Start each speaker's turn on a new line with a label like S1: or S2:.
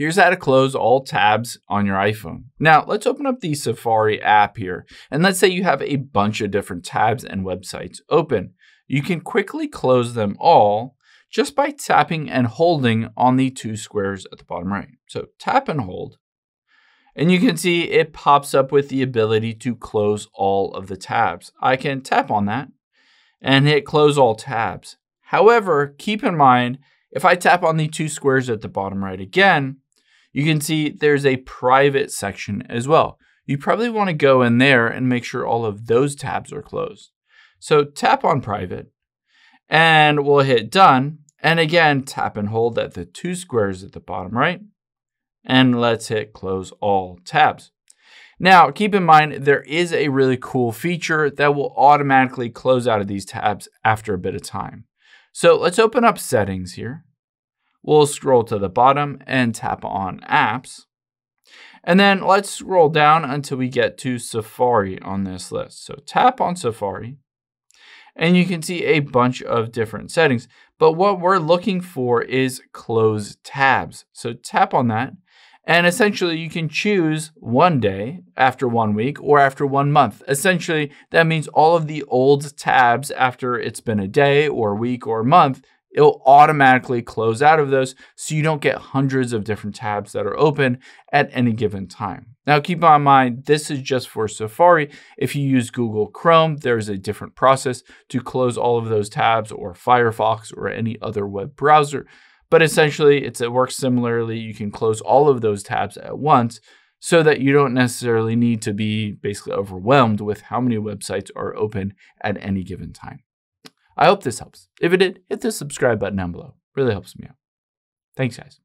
S1: Here's how to close all tabs on your iPhone. Now, let's open up the Safari app here. And let's say you have a bunch of different tabs and websites open. You can quickly close them all just by tapping and holding on the two squares at the bottom right. So tap and hold. And you can see it pops up with the ability to close all of the tabs. I can tap on that and hit close all tabs. However, keep in mind, if I tap on the two squares at the bottom right again, you can see there's a private section as well. You probably want to go in there and make sure all of those tabs are closed. So tap on private and we'll hit done. And again, tap and hold at the two squares at the bottom right. And let's hit close all tabs. Now, keep in mind, there is a really cool feature that will automatically close out of these tabs after a bit of time. So let's open up settings here. We'll scroll to the bottom and tap on apps. And then let's scroll down until we get to Safari on this list. So tap on Safari and you can see a bunch of different settings. But what we're looking for is close tabs. So tap on that and essentially you can choose one day after one week or after one month. Essentially that means all of the old tabs after it's been a day or a week or a month it'll automatically close out of those so you don't get hundreds of different tabs that are open at any given time. Now keep in mind, this is just for Safari. If you use Google Chrome, there's a different process to close all of those tabs or Firefox or any other web browser. But essentially, it works similarly. You can close all of those tabs at once so that you don't necessarily need to be basically overwhelmed with how many websites are open at any given time. I hope this helps. If it did, hit the subscribe button down below. Really helps me out. Thanks, guys.